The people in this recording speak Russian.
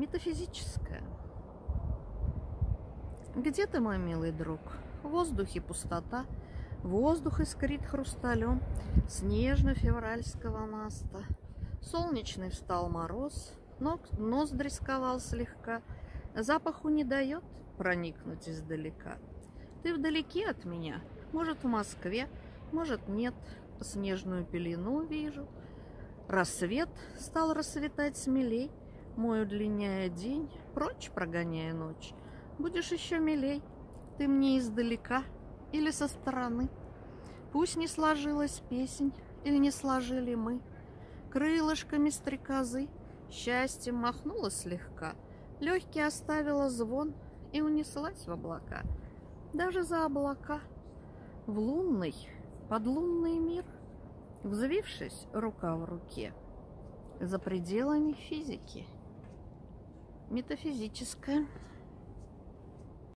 метафизическое. Где ты, мой милый друг? В воздухе пустота, воздух искрит хрусталем снежно-февральского маста. Солнечный встал мороз, ног, ноздри сковал слегка, запаху не дает проникнуть издалека. Ты вдалеке от меня, может, в Москве, может, нет, снежную пелену вижу. Рассвет стал рассветать смелей, мой удлиняя день, прочь прогоняя ночь. Будешь еще милей, ты мне издалека или со стороны. Пусть не сложилась песнь, или не сложили мы. Крылышками стрекозы счастьем махнула слегка, Легкий оставила звон и унеслась в облака. Даже за облака, в лунный, подлунный мир, Взвившись рука в руке, за пределами физики. Метафизическое.